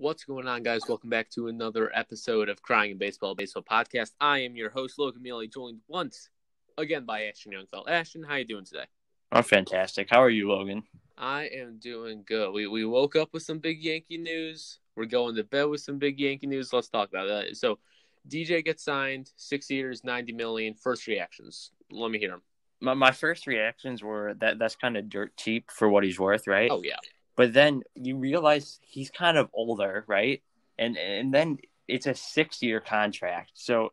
What's going on, guys? Welcome back to another episode of Crying in Baseball Baseball Podcast. I am your host, Logan Mealy, joined once again by Ashton Youngfeld. Ashton, how you doing today? I'm fantastic. How are you, Logan? I am doing good. We we woke up with some big Yankee news. We're going to bed with some big Yankee news. Let's talk about that. So, DJ gets signed, six years, ninety million. First reactions. Let me hear them. My, my first reactions were that that's kind of dirt cheap for what he's worth, right? Oh yeah. But then you realize he's kind of older, right? And and then it's a six year contract. So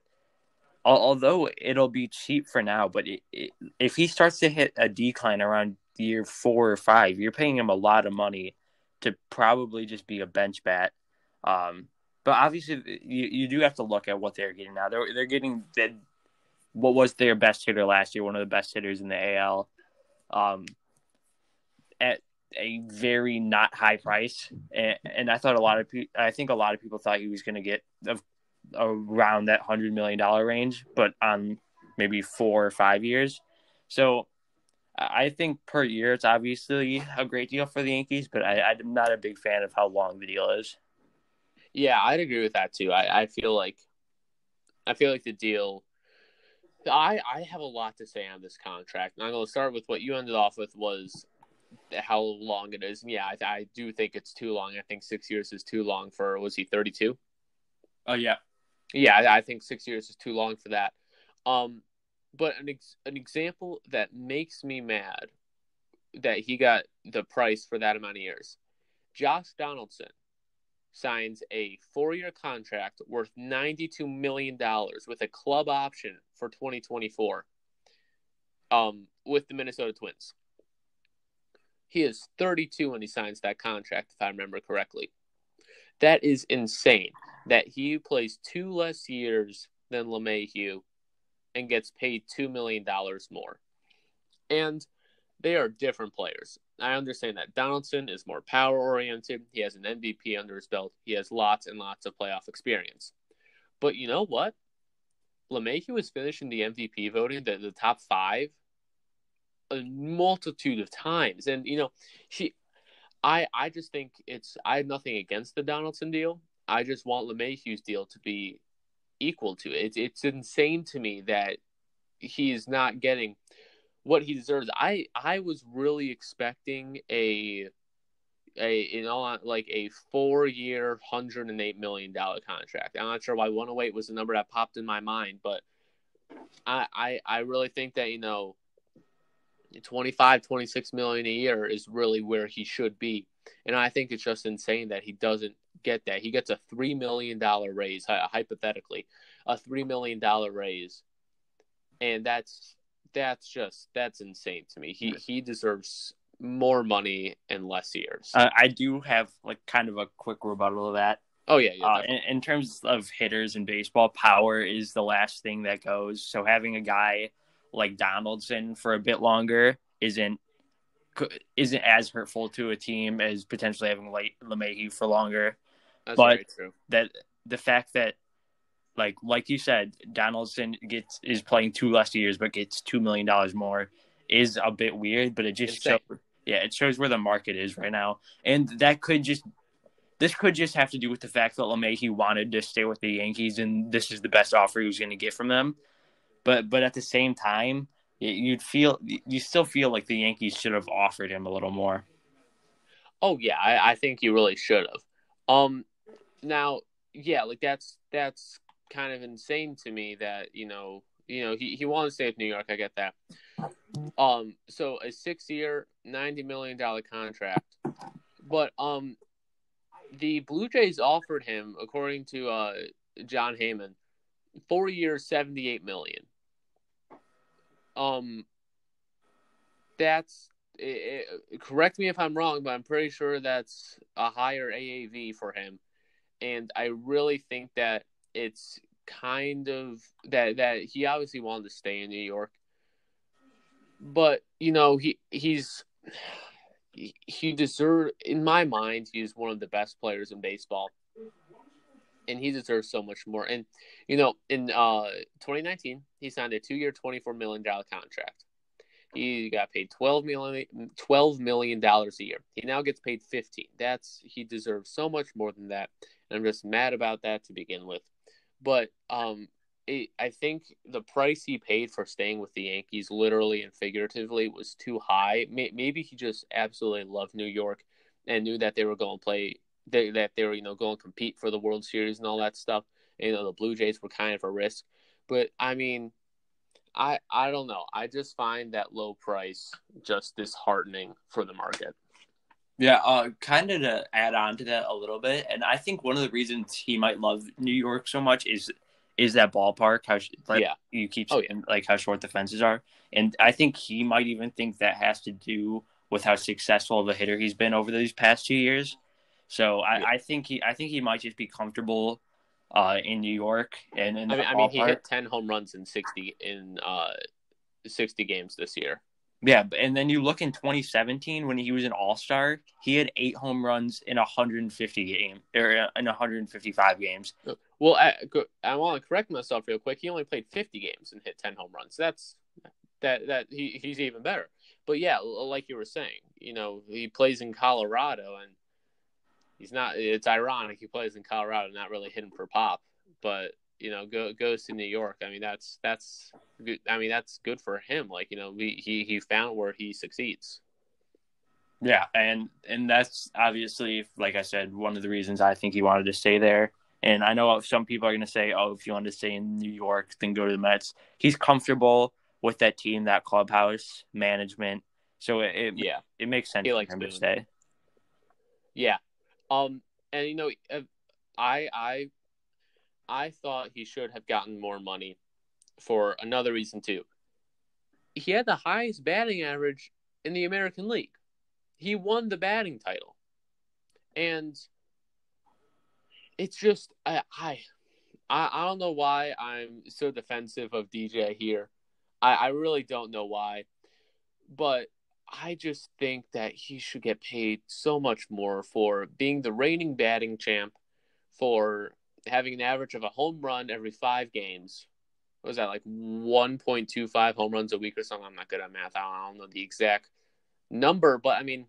although it'll be cheap for now, but it, it, if he starts to hit a decline around year four or five, you're paying him a lot of money to probably just be a bench bat. Um, but obviously, you, you do have to look at what they're getting now. They're they're getting the, what was their best hitter last year, one of the best hitters in the AL, um, a very not high price, and, and I thought a lot of people, I think a lot of people thought he was going to get a, around that hundred million dollar range, but on maybe four or five years. So I think per year it's obviously a great deal for the Yankees, but I, I'm not a big fan of how long the deal is. Yeah, I'd agree with that too. I, I feel like I feel like the deal I I have a lot to say on this contract. And I'm going to start with what you ended off with was how long it is. And yeah, I, I do think it's too long. I think six years is too long for was he 32? Oh yeah, yeah. I, I think six years is too long for that. Um, but an ex- an example that makes me mad that he got the price for that amount of years. Josh Donaldson signs a four-year contract worth ninety-two million dollars with a club option for twenty twenty-four. Um, with the Minnesota Twins. He is 32 when he signs that contract, if I remember correctly. That is insane that he plays two less years than LeMahieu and gets paid $2 million more. And they are different players. I understand that Donaldson is more power oriented. He has an MVP under his belt. He has lots and lots of playoff experience. But you know what? LeMahieu is finishing the MVP voting, the, the top five, a multitude of times. And, you know, she I I just think it's I have nothing against the Donaldson deal. I just want LeMahieu's deal to be equal to it. It's it's insane to me that he is not getting what he deserves. I I was really expecting a a in all like a four year hundred and eight million dollar contract. I'm not sure why 108 was the number that popped in my mind, but I I, I really think that you know 25 26 million a year is really where he should be. And i think it's just insane that he doesn't get that. He gets a $3 million raise hypothetically a $3 million raise. And that's that's just that's insane to me. He he deserves more money and less years. Uh, i do have like kind of a quick rebuttal of that. Oh yeah, yeah uh, in, in terms of hitters in baseball power is the last thing that goes. So having a guy like Donaldson for a bit longer isn't isn't as hurtful to a team as potentially having like LeMahieu for longer. That's but true. that the fact that like like you said, Donaldson gets is playing two less years but gets two million dollars more is a bit weird, but it just shows yeah, it shows where the market is right now. And that could just this could just have to do with the fact that LeMahieu wanted to stay with the Yankees and this is the best offer he was going to get from them but but at the same time, you'd feel you still feel like the Yankees should have offered him a little more. Oh yeah, I, I think you really should have. Um, now yeah, like that's that's kind of insane to me that you know you know he, he wanted to stay with New York. I get that. Um, so a six year, ninety million dollar contract, but um, the Blue Jays offered him, according to uh Jon Heyman, four years, seventy eight million um, that's it, correct me if I'm wrong, but I'm pretty sure that's a higher AAV for him, and I really think that it's kind of that that he obviously wanted to stay in New York, but you know he he's he deserved in my mind he's one of the best players in baseball and he deserves so much more. And you know, in uh, 2019, he signed a two-year, 24 million dollar contract. He got paid 12 million, $12 million a year. He now gets paid 15. That's he deserves so much more than that. And I'm just mad about that to begin with. But um, it, I think the price he paid for staying with the Yankees, literally and figuratively, was too high. Maybe he just absolutely loved New York and knew that they were going to play, they, that they were you know going to compete for the World Series and all that stuff. And, you know the Blue Jays were kind of a risk, but I mean, I I don't know. I just find that low price just disheartening for the market. Yeah, uh, kind of to add on to that a little bit, and I think one of the reasons he might love New York so much is is that ballpark how like yeah. you keep oh, yeah. like how short the fences are, and I think he might even think that has to do with how successful of a hitter he's been over these past two years. So I, yeah. I think he I think he might just be comfortable uh, in New York and in I mean, I mean he hit ten home runs in sixty in uh, sixty games this year. Yeah, and then you look in 2017 when he was an All Star, he had eight home runs in 150 games or uh, in 155 games. Well, I, I want to correct myself real quick. He only played 50 games and hit 10 home runs. That's that that he, he's even better. But yeah, like you were saying, you know, he plays in Colorado and he's not. It's ironic he plays in Colorado, not really hitting for pop, but you know, go, goes to New York. I mean, that's that's good. I mean, that's good for him. Like you know, we, he he found where he succeeds. Yeah, and and that's obviously, like I said, one of the reasons I think he wanted to stay there. And I know some people are going to say, "Oh, if you want to stay in New York, then go to the Mets." He's comfortable with that team, that clubhouse, management. So it, it yeah, it makes sense he for him to stay. Yeah, um, and you know, I I I thought he should have gotten more money for another reason too. He had the highest batting average in the American League. He won the batting title. And it's just I I I, don't know why I'm so defensive of DJ here. I, I really don't know why. But I just think that he should get paid so much more for being the reigning batting champ, for having an average of a home run every five games. What was that like 1.25 home runs a week or something? I'm not good at math. I don't know the exact number, but I mean,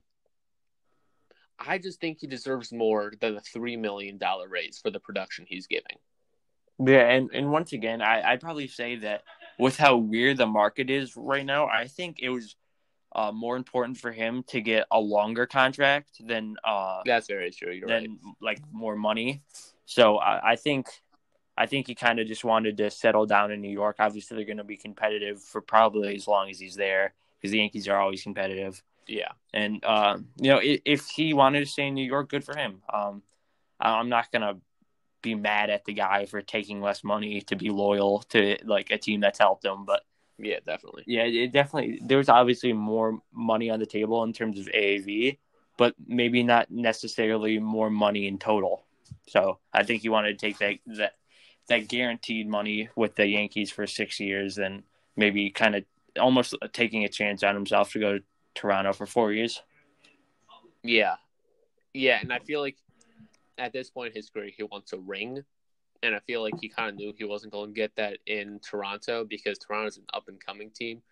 I just think he deserves more than a three million dollar raise for the production he's giving. Yeah, and, and once again, I, I'd probably say that with how weird the market is right now, I think it was uh, more important for him to get a longer contract than uh, that's very true. You're than, right. Like more money. So I, I think I think he kind of just wanted to settle down in New York. Obviously, they're going to be competitive for probably as long as he's there because the Yankees are always competitive. Yeah, and uh, you know, if, if, he wanted to stay in New York, good for him. Um, I'm not gonna be mad at the guy for taking less money to be loyal to like a team that's helped him, but yeah, definitely. Yeah, it definitely. There's obviously more money on the table in terms of AAV, but maybe not necessarily more money in total. So I think he wanted to take that that that guaranteed money with the Yankees for six years, and maybe kind of almost taking a chance on himself to go to Toronto for four years. Yeah, yeah, and I feel like at this point in his career, he wants a ring, and I feel like he kind of knew he wasn't going to get that in Toronto because Toronto's an up and coming team.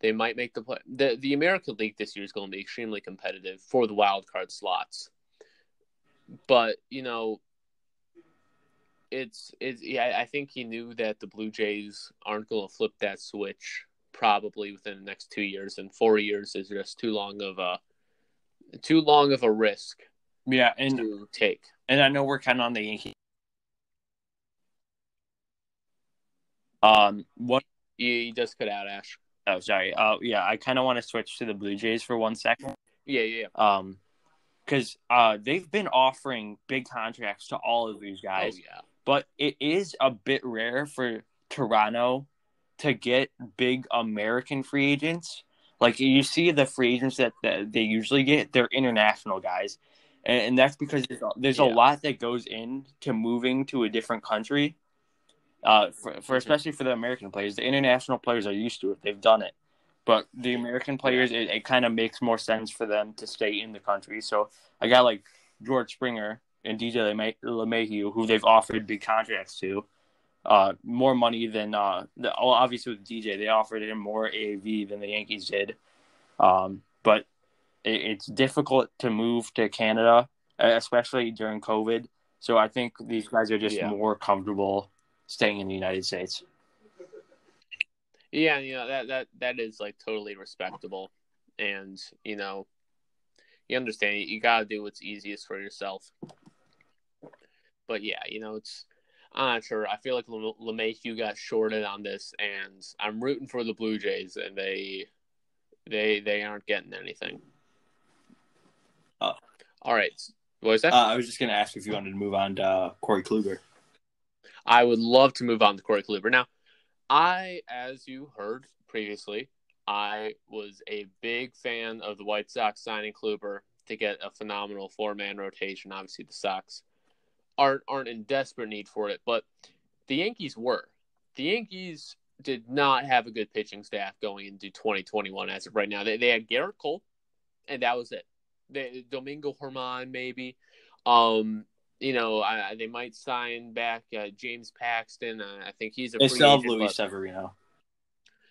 They might make the play. the The American League this year is going to be extremely competitive for the wild card slots but you know, it's it's yeah. I think he knew that the Blue Jays aren't going to flip that switch probably within the next two years, and four years is just too long of a too long of a risk. Yeah, and to take. And I know we're kind of on the Yankee. Um, what you, you just cut out, Ash. Oh, sorry. Uh, yeah, I kind of want to switch to the Blue Jays for one second. Yeah, yeah. Um, because uh, they've been offering big contracts to all of these guys. Oh, yeah. But it is a bit rare for Toronto to get big American free agents. Like you see the free agents that, that they usually get, they're international guys. And, and that's because there's, there's yeah. a lot that goes into moving to a different country. Uh, for, for especially for the American players, the international players are used to it. They've done it. But the American players, it, it kind of makes more sense for them to stay in the country. So a guy like George Springer and DJ LeMahieu, who they've offered big contracts to, uh, more money than uh, the, well, obviously with DJ, they offered him more AAV than the Yankees did. Um, but it, it's difficult to move to Canada, especially during COVID. So I think these guys are just Yeah. more comfortable staying in the United States. Yeah, you know that that that is like totally respectable, and you know, you understand you got to do what's easiest for yourself. But yeah, you know it's. I'm not sure. I feel like Le- LeMahieu got shorted on this, and I'm rooting for the Blue Jays, and they, they, they aren't getting anything. Oh. All right, what was that? Uh, I was just going to ask if you wanted to move on to uh, Corey Kluber. I would love to move on to Corey Kluber. Now, I, as you heard previously, I was a big fan of the White Sox signing Kluber to get a phenomenal four man rotation. Obviously, the Sox aren't aren't in desperate need for it, but the Yankees were. The Yankees did not have a good pitching staff going into 2021 as of right now. They, they had Gerrit Cole, and that was it. They, Domingo Germán, maybe. Um, you know, I, they might sign back uh, James Paxton. Uh, I think he's a They still have Luis Severino.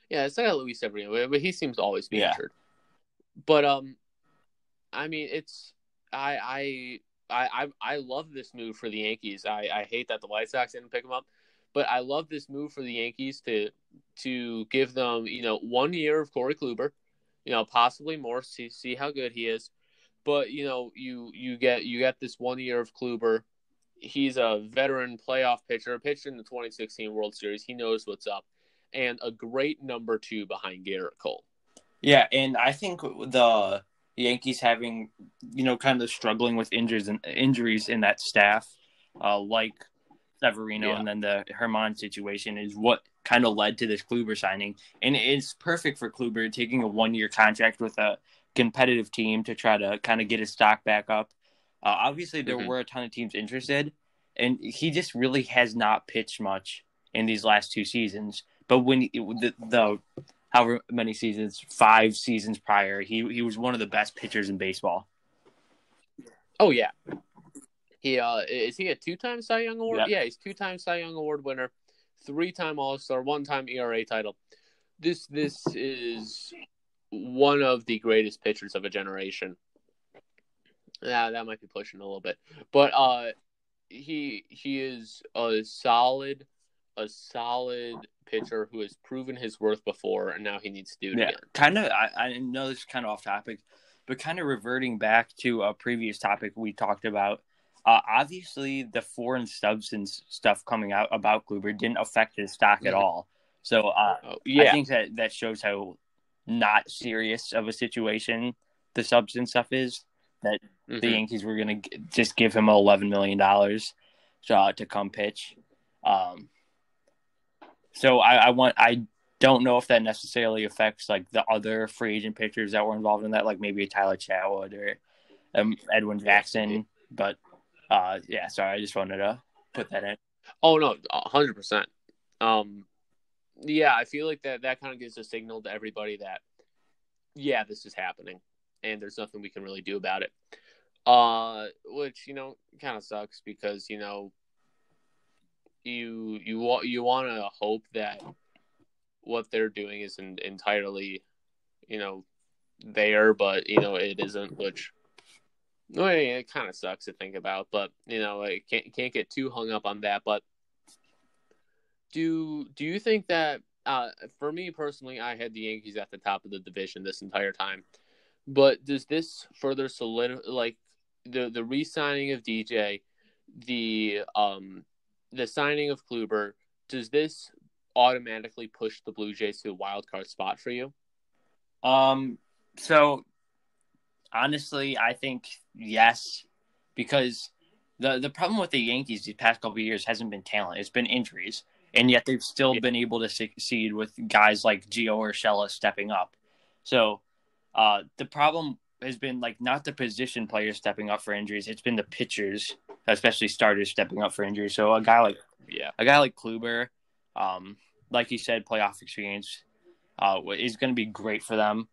yeah, it's not Luis Severino, but he seems to always be Yeah. injured. But um, I mean, it's I I I I, I love this move for the Yankees. I, I hate that the White Sox didn't pick him up, but I love this move for the Yankees to to give them you know one year of Corey Kluber, you know possibly more. See see how good he is, but you know you you get you get this one year of Kluber. He's a veteran playoff pitcher, pitched in the 2016 World Series. He knows what's up and a great number two behind Gerrit Cole. Yeah, and I think the Yankees having, you know, kind of struggling with injuries and injuries in that staff, uh, like Severino Yeah. and then the Germán situation is what kind of led to this Kluber signing. And it's perfect for Kluber taking a one year contract with a competitive team to try to kind of get his stock back up. Uh, obviously, there Mhm. were a ton of teams interested, and he just really has not pitched much in these last two seasons. But when he, the, the however many seasons, five seasons prior, he he was one of the best pitchers in baseball. Oh yeah, he uh is he a two time Cy Young Award? Yep. Yeah, he's two time Cy Young Award winner, three time All Star, one time ERA title. This this is one of the greatest pitchers of a generation. Yeah, that might be pushing a little bit, but uh, he he is a solid, a solid pitcher who has proven his worth before, and now he needs to do it Yeah, again. kind of. I, I know this is kind of off topic, but kind of reverting back to a previous topic we talked about. Uh, obviously, the foreign substance stuff coming out about Kluber didn't affect his stock at Mhm. all. So uh, Oh, I think that that shows how not serious of a situation the substance stuff is. That the Mhm. Yankees were going to just give him eleven million dollars uh, to come pitch. Um, so I, I want I don't know if that necessarily affects like the other free agent pitchers that were involved in that, like maybe a Tyler Chatwood or um, Edwin Jackson. But uh, yeah, sorry, I just wanted to put that in. Oh no, hundred percent. Yeah, I feel like that that kind of gives a signal to everybody that yeah, this is happening, and there's nothing we can really do about it. Uh, which you know kind of sucks because you know you you want you want to hope that what they're doing is not entirely you know there, but you know it isn't, which. Well, yeah, it kind of sucks to think about, but you know, I can't can't get too hung up on that. But do do you think that uh, for me personally, I had the Yankees at the top of the division this entire time, but does this further solidify like the the re-signing of DJ, the um the signing of Kluber? Does this automatically push the Blue Jays to a wild card spot for you? Um, so honestly, I think yes, because the the problem with the Yankees these past couple of years hasn't been talent; it's been injuries, and yet they've still Yeah. been able to succeed with guys like Gio Urshela stepping up. So, uh, the problem has been like not the position players stepping up for injuries; it's been the pitchers, especially starters, stepping up for injuries. So a guy like Yeah, a guy like Kluber, um, like you said, playoff experience uh, is going to be great for them.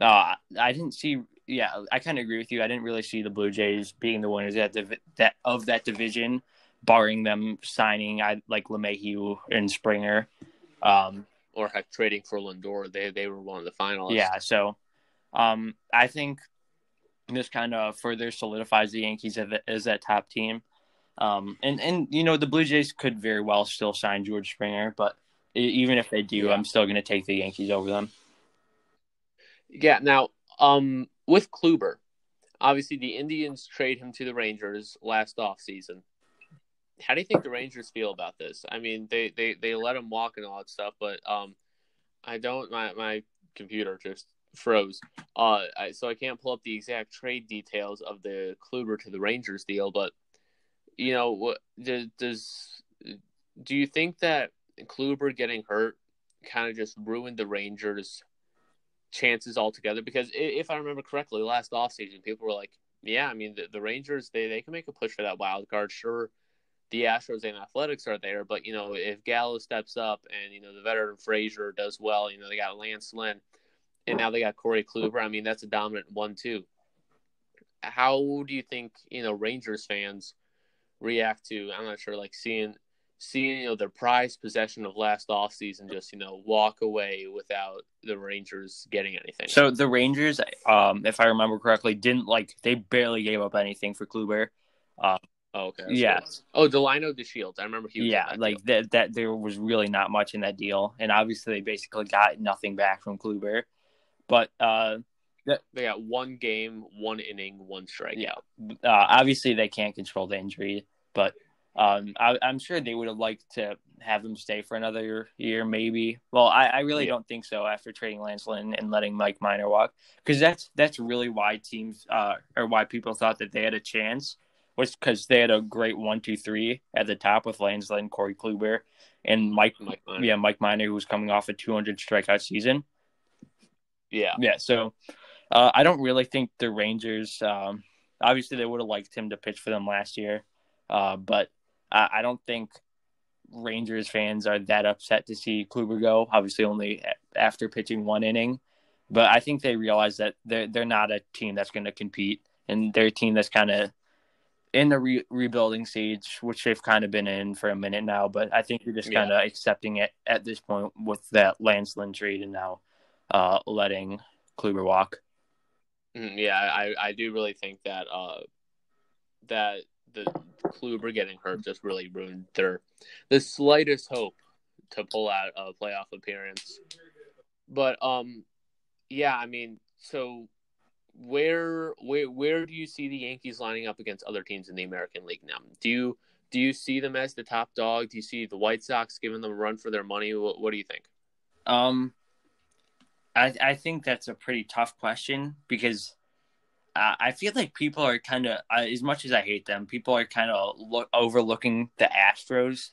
Uh, I didn't see. Yeah, I kind of agree with you. I didn't really see the Blue Jays being the winners at the, that of that division, barring them signing I like LeMahieu and Springer. Um, or heck, trading for Lindor, they they were one of the finalists. yeah, so um, I think this kind of further solidifies the Yankees as, as that top team. Um, and and you know the Blue Jays could very well still sign George Springer, but even if they do, Yeah. I'm still going to take the Yankees over them. Yeah. Now, um, with Kluber, obviously the Indians trade him to the Rangers last offseason. How do you think the Rangers feel about this? I mean, they, they, they let him walk and all that stuff, but um, I don't. My my computer just froze. Uh, I, so I can't pull up the exact trade details of the Kluber to the Rangers deal. But you know, what does, does do you think that Kluber getting hurt kind of just ruined the Rangers' chances altogether? Because if I remember correctly, last offseason, people were like, "Yeah, I mean, the, the Rangers they they can make a push for that wild card. Sure, the Astros and Athletics are there, but you know, if Gallo steps up and you know the veteran Frazier does well, you know they got Lance Lynn, and now they got Corey Kluber. I mean, that's a dominant one-two. How do you think you know Rangers fans react to? I'm not sure, like seeing seeing you know their prized possession of last offseason just you know walk away without the Rangers getting anything. So the Rangers, um, if I remember correctly, didn't like they barely gave up anything for Kluber. Uh, oh, okay, that's yeah, cool. Oh, Delino the DeShields. I remember he was yeah, that like deal. that. That there was really not much in that deal, and obviously they basically got nothing back from Kluber. But uh, they got one game, one inning, one strikeout. Yeah. uh, obviously they can't control the injury, but um, I, I'm sure they would have liked to have him stay for another year, maybe. Well, I, I really Yeah. don't think so after trading Lance Lynn and letting Mike Minor walk, because that's that's really why teams uh, or why people thought that they had a chance was because they had a great one, two, three at the top with Lance Lynn, Corey Kluber, and Mike. Mike Minor. Yeah, Mike Minor, who was coming off a 200 strikeout season. Yeah. Yeah, so uh, I don't really think the Rangers. Um, obviously, they would have liked him to pitch for them last year, uh, but I, I don't think Rangers fans are that upset to see Kluber go. Obviously, only after pitching one inning, but I think they realize that they're they're not a team that's going to compete, and they're a team that's kind of in the re- rebuilding stage, which they've kind of been in for a minute now. But I think you're just Yeah. kind of accepting it at this point with that Lance Lynn trade, and now uh, letting Kluber walk. Mhm, Yeah, I, I do really think that uh that the Kluber getting hurt just really ruined their the slightest hope to pull out a playoff appearance. But um yeah, I mean, so where where where do you see the Yankees lining up against other teams in the American League now? Do you do you see them as the top dog? Do you see the White Sox giving them a run for their money? What, what do you think? Um, I I think that's a pretty tough question because uh, I feel like people are kind of uh, as much as I hate them, people are kind of look, overlooking the Astros.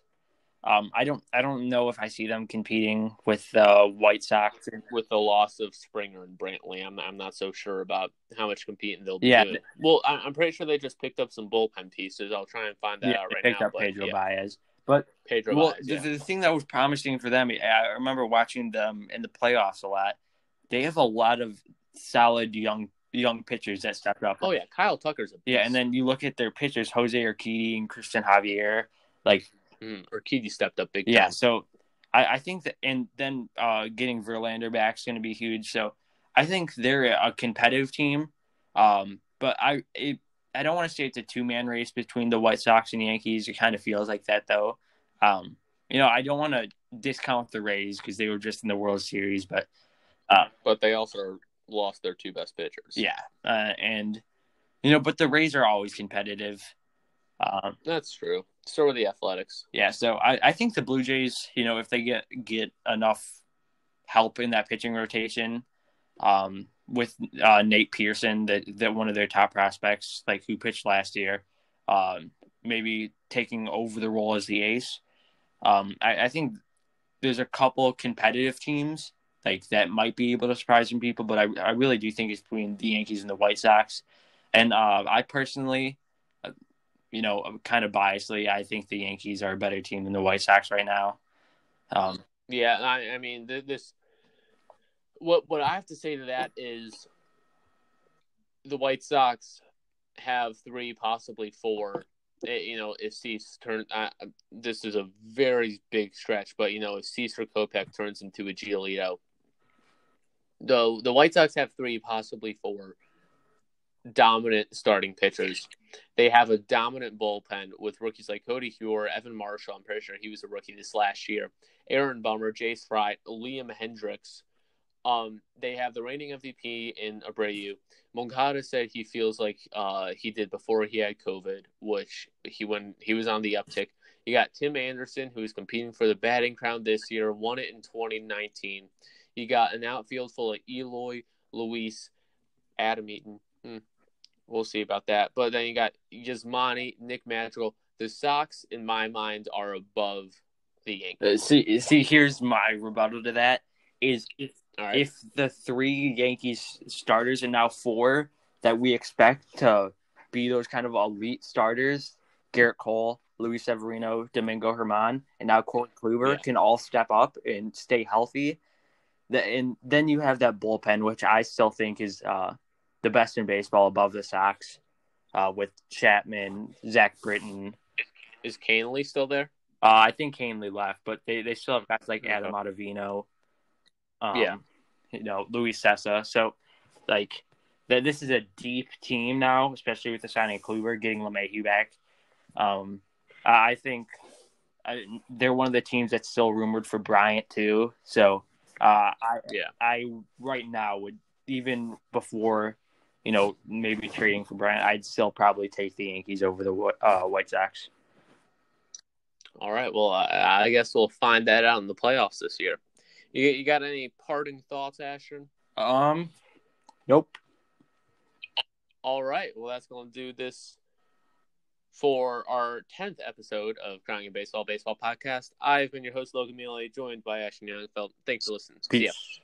Um, I don't I don't know if I see them competing with the White Sox. with the loss of Springer and Brantley, I'm I'm not so sure about how much competing they'll be Yeah. doing. Well, I- I'm pretty sure they just picked up some bullpen pieces. I'll try and find that Yeah, out they right picked now. up but Pedro yeah, Baez, but Pedro well, Baez, the, yeah. the thing that was promising for them, I remember watching them in the playoffs a lot. They have a lot of solid young young pitchers that stepped up. Oh yeah, Kyle Tucker's a beast. Yeah, and then you look at their pitchers, Jose Urquidy and Cristian Javier. Like, mm, Urquidy stepped up big. yeah, time. so I, I think that, and then uh, getting Verlander back is going to be huge. So I think they're a competitive team. Um, but I, it, I don't want to say it's a two man race between the White Sox and Yankees. It kind of feels like that, though. Um, you know, I don't want to discount the Rays because they were just in the World Series, but but they also lost their two best pitchers. yeah, uh, and you know, but the Rays are always competitive. Um, that's true. So are the Athletics. Yeah, so I, I think the Blue Jays, you know, if they get get enough help in that pitching rotation, um, with uh, Nate Pearson, that that one of their top prospects, like who pitched last year, um, maybe taking over the role as the ace. Um, I, I think there's a couple competitive teams like that might be able to surprise some people, but I I really do think it's between the Yankees and the White Sox, and uh, I personally you know, kind of biasly, I think the Yankees are a better team than the White Sox right now. Um, Yeah, I, I mean th- this. What what I have to say to that is, the White Sox have three, possibly four it, you know, if Cease turns, this is a very big stretch, but you know, if Cease or Kopech turns into a Giolito, the the White Sox have three, possibly four dominant starting pitchers. They have a dominant bullpen with rookies like Codi Heuer, Evan Marshall. I'm pretty sure he was a rookie this last year. Aaron Bummer, Jace Fry, Liam Hendriks. Um, they have the reigning MVP in Abreu. Moncada said he feels like uh, he did before he had COVID, which he when he was on the uptick. You got Tim Anderson, who's competing for the batting crown this year, won it in 2019. You got an outfield full of Eloy, Luis, Adam Eaton. We'll see about that. But then you got Yasmani, Nick Madrigal. The Sox, in my mind, are above the Yankees. Uh, see, see, here's my rebuttal to that: is if right. if the three Yankees starters and now four that we expect to be those kind of elite starters, Gerrit Cole, Luis Severino, Domingo Germán, and now Corey Kluber Yeah. can all step up and stay healthy. The, and then you have that bullpen, which I still think is uh, the best in baseball above the Sox, uh, with Chapman, Zach Britton. Is Kahnle still there? Uh, I think Kahnle left, but they, they still have guys like Adam Ottavino. Um, Yeah. You know, Luis Cessa. So, like, that this is a deep team now, especially with the signing of Kluber, getting LeMahieu back. Um, I I think I, they're one of the teams that's still rumored for Bryant, too. So, uh, I, Yeah. I right now would, even before, you know, maybe trading for Bryant, I'd still probably take the Yankees over the uh, White Sox. All right. Well, I, I guess we'll find that out in the playoffs this year. You, you got any parting thoughts, Ashton? Um, nope. All right. Well, that's going to do this for our 10th episode of Crying in Baseball Baseball Podcast. I've been your host, Logan Mealy, joined by Ashton Youngfeld. Thanks for listening. See ya. Peace.